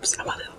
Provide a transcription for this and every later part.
Vamos trabalhar.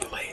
Tasty.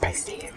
spicy.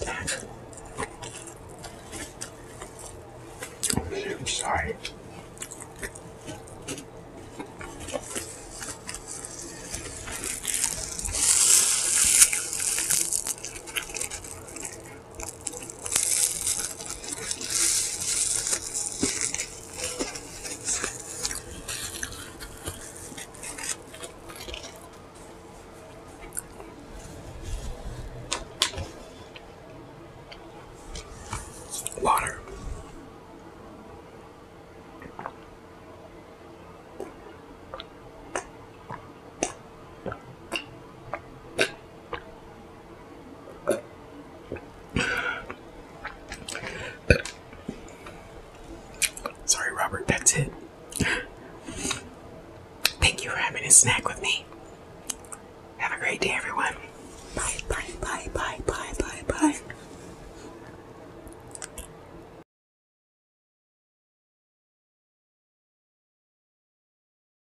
Little water. Sorry, Robert, that's it. Thank you for having a snack with me.